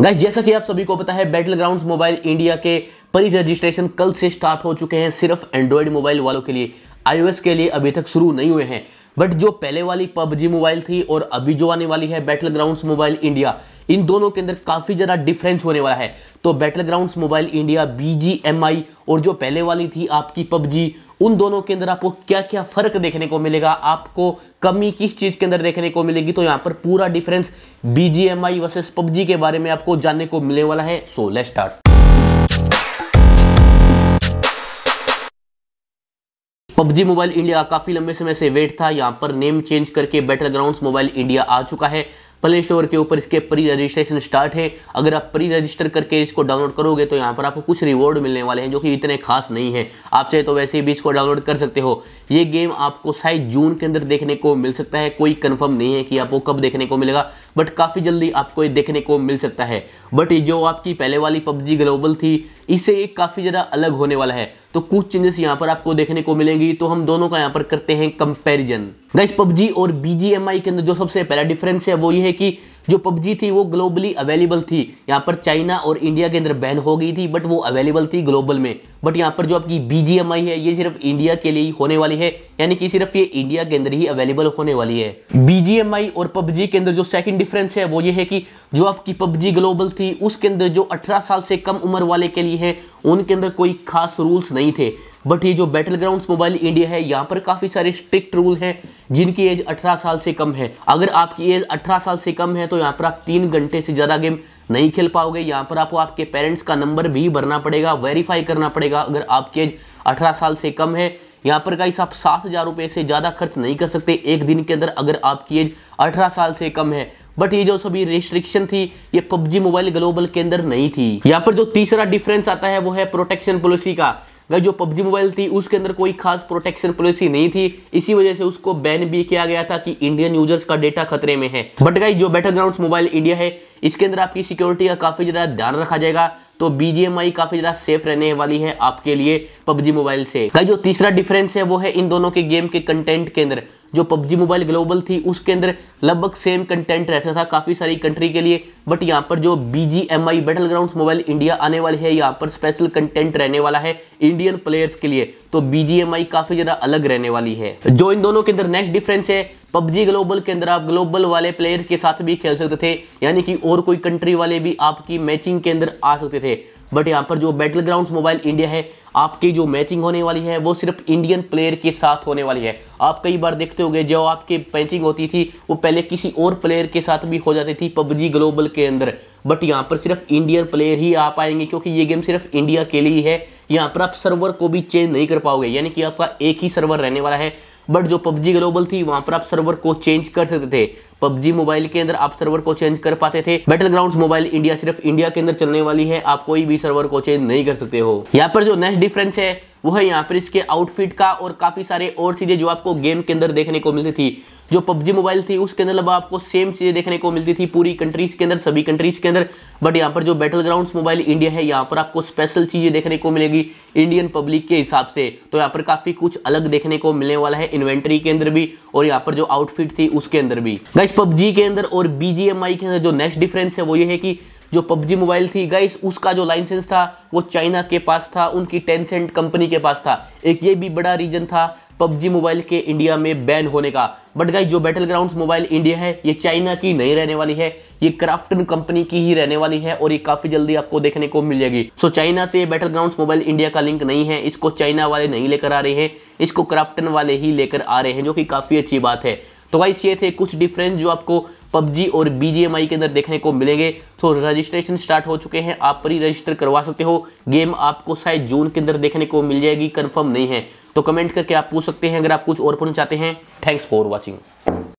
Guys जैसा कि आप सभी को पता है बैटल ग्राउंड मोबाइल इंडिया के परी रजिस्ट्रेशन कल से स्टार्ट हो चुके हैं सिर्फ़ एंड्रॉयड मोबाइल वालों के लिए। आईओएस के लिए अभी तक शुरू नहीं हुए हैं। बट जो पहले वाली पबजी मोबाइल थी और अभी जो आने वाली है बैटल ग्राउंड मोबाइल इंडिया इन दोनों के अंदर काफ़ी ज़्यादा डिफरेंस होने वाला है। तो बैटल ग्राउंड मोबाइल इंडिया बी और जो पहले वाली थी आपकी पबजी, उन दोनों के अंदर आपको क्या क्या फ़र्क देखने को मिलेगा, आपको कमी किस चीज़ के अंदर देखने को मिलेगी तो यहाँ पर पूरा difference B G M I versus PUBG के बारे में आपको जानने को मिलने वाला है। So let start PUBG mobile India काफ़ी लंबे समय से वेट था, यहाँ पर नेम चेंज करके बैटल ग्राउंड मोबाइल इंडिया आ चुका है। प्ले स्टोर के ऊपर इसके प्री रजिस्ट्रेशन स्टार्ट है। अगर आप प्री रजिस्टर करके इसको डाउनलोड करोगे तो यहाँ पर आपको कुछ रिवॉर्ड मिलने वाले हैं जो कि इतने खास नहीं है। आप चाहे तो वैसे भी इसको डाउनलोड कर सकते हो। ये गेम आपको शायद जून के अंदर देखने को मिल सकता है। कोई कन्फर्म नहीं है कि आपको कब देखने को मिलेगा। बट काफ़ी जल्दी आपको ये देखने को मिल सकता है। बट जो आपकी पहले वाली पबजी ग्लोबल थी, इसे ये काफ़ी ज़्यादा अलग होने वाला है। तो कुछ चेंजेस यहाँ पर आपको देखने को मिलेंगी। तो हम दोनों का यहाँ पर करते हैं कंपेरिजन गाइस पबजी और बीजीएमआई के अंदर जो सबसे पहला डिफरेंस है, वो ये है कि जो पबजी थी वो ग्लोबली अवेलेबल थी। यहाँ पर चाइना और इंडिया के अंदर बैन हो गई थी बट वो अवेलेबल थी ग्लोबल में। बट यहाँ पर जो आपकी बीजीएमआई है, ये सिर्फ़ इंडिया के लिए ही होने वाली है, यानी कि सिर्फ़ ये इंडिया के अंदर ही अवेलेबल होने वाली है। बीजीएमआई और पबजी के अंदर जो सेकंड डिफरेंस है, वो ये है कि जो आपकी पबजी ग्लोबल थी, उसके अंदर जो 18 साल से कम उम्र वाले के लिए है, उनके अंदर कोई खास रूल्स नहीं थे। बट ये जो बैटल ग्राउंड मोबाइल इंडिया है, यहाँ पर काफ़ी सारे स्ट्रिक्ट रूल हैं, जिनकी एज 18 साल से कम है। अगर आपकी एज 18 साल से कम है तो यहाँ पर आप तीन घंटे से ज़्यादा गेम नहीं खेल पाओगे। यहाँ पर आपको आपके पेरेंट्स का नंबर भी भरना पड़ेगा वेरीफाई करना पड़ेगा। अगर आपकी एज अठारह साल से कम है, यहाँ पर गाइस आप सात हज़ार रुपये से ज़्यादा खर्च नहीं कर सकते एक दिन के अंदर, अगर आपकी एज अठारह साल से कम है। बट ये जो सभी रिस्ट्रिक्शन थी, ये पबजी मोबाइल ग्लोबल के अंदर नहीं थी। यहाँ पर जो तीसरा डिफरेंस आता है, वो है प्रोटेक्शन पॉलिसी का। गाइस जो पबजी मोबाइल थी, उसके अंदर कोई खास प्रोटेक्शन पॉलिसी नहीं थी। इसी वजह से उसको बैन भी किया गया था कि इंडियन यूज़र्स का डेटा खतरे में है। बट गई जो बैटल ग्राउंड मोबाइल इंडिया है, इसके अंदर आपकी सिक्योरिटी का काफ़ी ज़्यादा ध्यान रखा जाएगा। तो बीजीएमआई काफ़ी ज़्यादा सेफ़ रहने वाली है आपके लिए पबजी मोबाइल से। जो तीसरा डिफरेंस है, वो है इन दोनों के गेम के कंटेंट के अंदर। जो पबजी मोबाइल ग्लोबल थी, उसके अंदर लगभग सेम कंटेंट रहता था काफ़ी सारी कंट्री के लिए बट यहाँ पर जो B G M I battleground mobile India आने वाली है, यहाँ पर स्पेशल कंटेंट रहने वाला है इंडियन प्लेयर्स के लिए तो बी जी एम आई काफ़ी ज़्यादा अलग रहने वाली है। जो इन दोनों के अंदर नेक्स्ट डिफरेंस है, पबजी ग्लोबल के अंदर आप ग्लोबल वाले प्लेयर के साथ भी खेल सकते थे, यानी कि और कोई कंट्री वाले भी आपकी मैचिंग के अंदर आ सकते थे। बट यहाँ पर जो बैटल ग्राउंड मोबाइल इंडिया है, आपकी जो मैचिंग होने वाली है, वो सिर्फ़ इंडियन प्लेयर के साथ होने वाली है। आप कई बार देखते होंगे जो आपकी मैचिंग होती थी, वो पहले किसी और प्लेयर के साथ भी हो जाती थी पबजी ग्लोबल के अंदर। बट यहाँ पर सिर्फ़ इंडियन प्लेयर ही आ पाएँगे, क्योंकि ये गेम सिर्फ़ इंडिया के लिए है यहाँ पर आप सर्वर को भी चेंज नहीं कर पाओगे, यानी कि आपका एक ही सर्वर रहने वाला है। बट जो पबजी ग्लोबल थी, वहाँ पर आप सर्वर को चेंज कर सकते थे। पबजी मोबाइल के अंदर आप सर्वर को चेंज कर पाते थे। बैटल ग्राउंड मोबाइल इंडिया सिर्फ़ इंडिया के अंदर चलने वाली है। आप कोई भी सर्वर को चेंज नहीं कर सकते हो। यहाँ पर जो नेक्स्ट डिफरेंस है वो है यहाँ पर इसके आउटफिट का और काफ़ी सारे और चीज़ें जो आपको गेम के अंदर देखने को मिलती थी। जो पबजी मोबाइल थी, उसके अंदर अब आपको सेम चीज़ें देखने को मिलती थी पूरी कंट्रीज़ के अंदर, सभी कंट्रीज़ के अंदर। बट यहाँ पर जो बैटल ग्राउंड मोबाइल इंडिया है, यहाँ पर आपको स्पेशल चीज़ें देखने को मिलेगी इंडियन पब्लिक के हिसाब से। तो यहाँ पर काफ़ी कुछ अलग देखने को मिलने वाला है इन्वेंट्री के अंदर भी और यहाँ पर जो आउटफिट थी, उसके अंदर भी। गाइस पबजी के अंदर और बीजीएमआई के अंदर जो नेक्स्ट डिफरेंस है, वो ये है कि जो पबजी मोबाइल थी गाइस उसका जो लाइसेंस था, वो चाइना के पास था, उनकी टेंसेंट कंपनी के पास था। एक ये भी बड़ा रीजन था, पबजी मोबाइल के इंडिया में बैन होने का। बट गाइस जो बैटल ग्राउंड मोबाइल इंडिया है, ये चाइना की नहीं रहने वाली है, ये क्राफ्टन कंपनी की ही रहने वाली है, और ये काफ़ी जल्दी आपको देखने को मिल जाएगी। सो चाइना से बैटल ग्राउंड मोबाइल इंडिया का लिंक नहीं है, इसको चाइना वाले नहीं लेकर आ रहे हैं, इसको क्राफ्टन वाले ही लेकर आ रहे हैं, जो कि काफ़ी अच्छी बात है। तो गाइस ये थे कुछ डिफरेंस जो आपको पबजी और बीजीएमआई के अंदर देखने को मिलेंगे। तो रजिस्ट्रेशन स्टार्ट हो चुके हैं। आप प्री रजिस्टर करवा सकते हो। गेम आपको शायद जून के अंदर देखने को मिल जाएगी कन्फर्म नहीं है। तो कमेंट करके आप पूछ सकते हैं, अगर आप कुछ और पूछना चाहते हैं। Thanks for watching